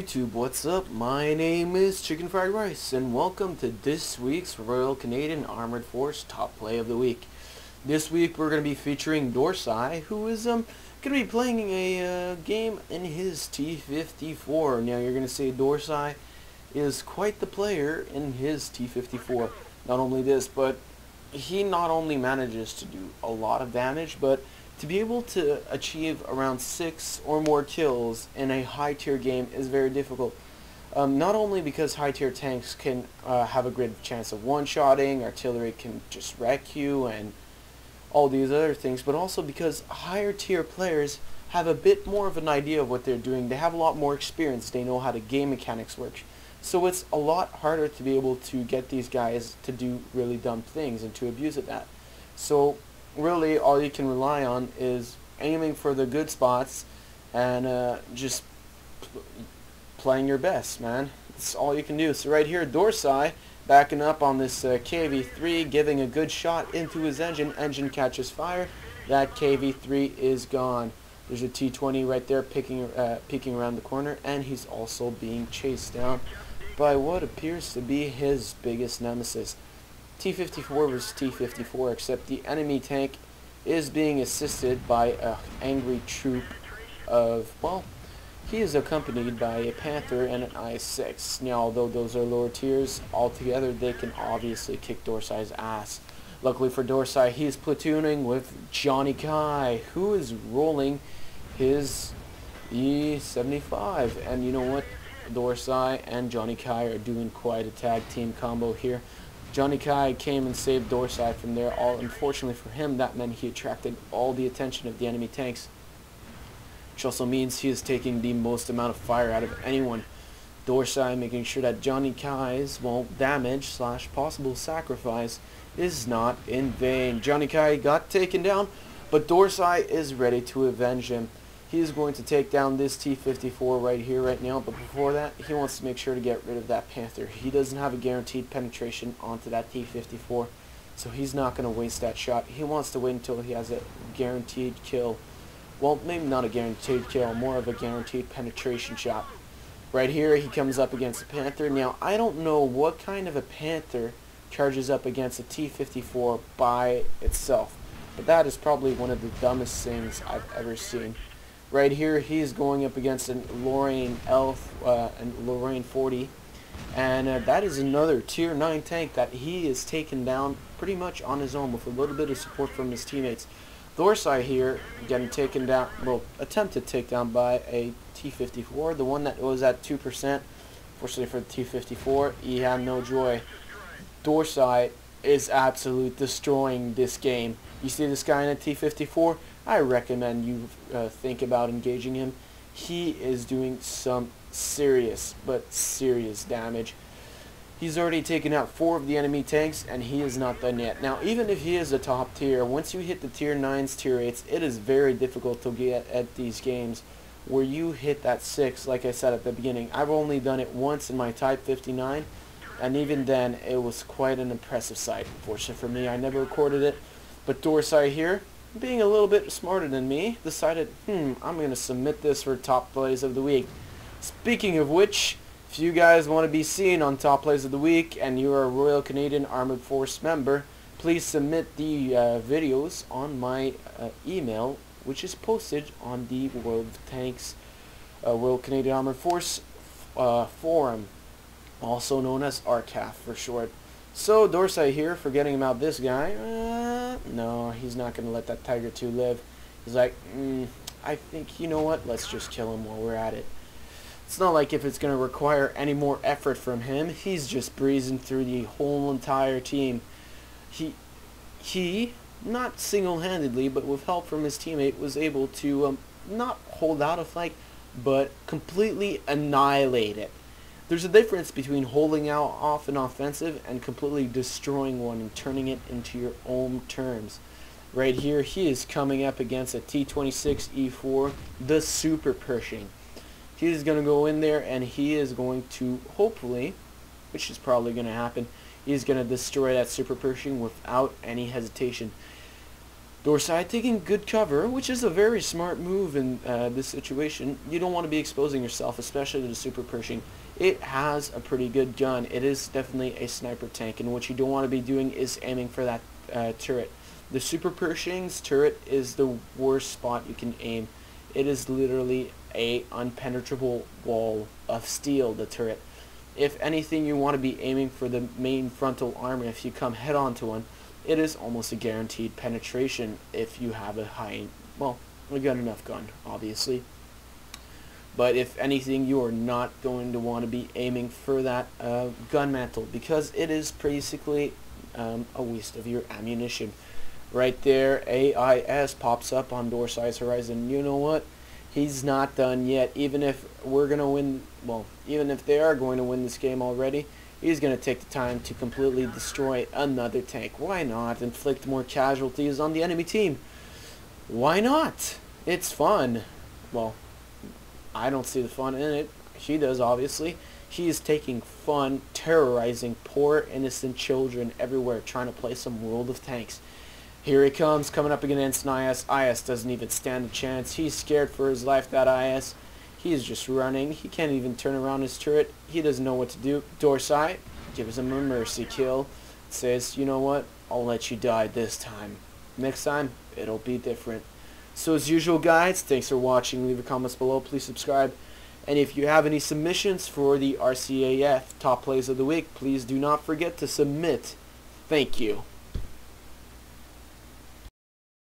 YouTube, what's up? My name is Chicken Fried Rice, and welcome to this week's Royal Canadian Armored Force Top Play of the Week. This week we're going to be featuring Dorsai, who is um going to be playing a uh, game in his T-54. Now you're going to say Dorsai is quite the player in his T-54. Not only this, but he not only manages to do a lot of damage, but to be able to achieve around six or more kills in a high tier game is very difficult. Um, not only because high tier tanks can uh, have a great chance of one-shotting, artillery can just wreck you, and all these other things, but also because higher tier players have a bit more of an idea of what they're doing. They have a lot more experience. They know how the game mechanics work. So it's a lot harder to be able to get these guys to do really dumb things and to abuse at that. So really all you can rely on is aiming for the good spots and uh, just playing your best, man. That's all you can do. So right here, Dorsai backing up on this uh, KV-3, giving a good shot into his engine. Engine catches fire. That KV-3 is gone. There's a T-20 right there picking, uh, peeking around the corner, and he's also being chased down by what appears to be his biggest nemesis. T-54 versus T-54, except the enemy tank is being assisted by an angry troop of, well, he is accompanied by a Panther and an I-6. Now, although those are lower tiers, altogether they can obviously kick Dorsai's ass. Luckily for Dorsai, he is platooning with Johnny Kai, who is rolling his E75. And you know what? Dorsai and Johnny Kai are doing quite a tag team combo here. Johnny Kai came and saved Dorsai from there. All unfortunately for him, that meant he attracted all the attention of the enemy tanks, which also means he is taking the most amount of fire out of anyone. Dorsai making sure that Johnny Kai's well damage slash possible sacrifice is not in vain. Johnny Kai got taken down, but Dorsai is ready to avenge him. He's going to take down this T-54 right here, right now, but before that, he wants to make sure to get rid of that Panther. He doesn't have a guaranteed penetration onto that T-54, so he's not going to waste that shot. He wants to wait until he has a guaranteed kill. Well, maybe not a guaranteed kill, more of a guaranteed penetration shot. Right here, he comes up against the Panther. Now, I don't know what kind of a Panther charges up against a T-54 by itself, but that is probably one of the dumbest things I've ever seen. Right here, he's going up against a Lorraine Elf, uh, a Lorraine 40, and uh, that is another Tier 9 tank that he is taken down pretty much on his own with a little bit of support from his teammates. Dorsai here getting taken down, well, attempted takedown by a T-54, the one that was at 2%. Fortunately for the T-54, he had no joy. Dorsai is absolute destroying this game. You see this guy in a T-54? I recommend you uh, think about engaging him. He is doing some serious, but serious damage. He's already taken out four of the enemy tanks, and he is not done yet. Now, even if he is a top tier, once you hit the tier 9s, tier 8s, it is very difficult to get at these games where you hit that 6, like I said at the beginning. I've only done it once in my Type 59, and even then, it was quite an impressive sight. Fortunately for me, I never recorded it. But Dorsai here, being a little bit smarter than me, decided, hmm, I'm going to submit this for Top Plays of the Week. Speaking of which, if you guys want to be seen on Top Plays of the Week and you are a Royal Canadian Armored Force member, please submit the uh, videos on my uh, email, which is posted on the World Tanks uh, Royal Canadian Armored Force uh, forum, also known as RCAF for short. So Dorsai here, forgetting about this guy, uh, no, he's not going to let that Tiger 2 live. He's like, mm, I think, you know what, let's just kill him while we're at it. It's not like if it's going to require any more effort from him, he's just breezing through the whole entire team. He, he, not single-handedly, but with help from his teammate, was able to um, not hold out a fight, but completely annihilate it. There's a difference between holding out off an offensive and completely destroying one and turning it into your own terms. Right here, he is coming up against a T26E4, the Super Pershing. He is going to go in there and he is going to, hopefully, which is probably going to happen, he's going to destroy that Super Pershing without any hesitation. Dorsai taking good cover, which is a very smart move in uh, this situation. You don't want to be exposing yourself, especially to the Super Pershing. It has a pretty good gun. It is definitely a sniper tank, and what you don't want to be doing is aiming for that uh, turret. The Super Pershing's turret is the worst spot you can aim. It is literally a unpenetrable wall of steel, the turret. If anything, you want to be aiming for the main frontal armor if you come head on to one it is almost a guaranteed penetration if you have a high, well, a good enough gun, obviously. But if anything, you are not going to want to be aiming for that uh, gun mantle because it is basically um, a waste of your ammunition. Right there, AIS pops up on Dorsai's horizon. You know what? He's not done yet. Even if we're going to win, well, even if they are going to win this game already, he's going to take the time to completely destroy another tank. Why not inflict more casualties on the enemy team? Why not? It's fun. Well, I don't see the fun in it. She does, obviously. She is taking fun terrorizing poor innocent children everywhere trying to play some World of Tanks. Here he comes, coming up against IS. IS doesn't even stand a chance. He's scared for his life, that IS. He's just running. He can't even turn around his turret. He doesn't know what to do. Dorsai gives him a mercy kill. Says, you know what? I'll let you die this time. Next time, it'll be different. So as usual, guys, thanks for watching. Leave a comments below. Please subscribe. And if you have any submissions for the RCAF Top Plays of the Week, please do not forget to submit. Thank you.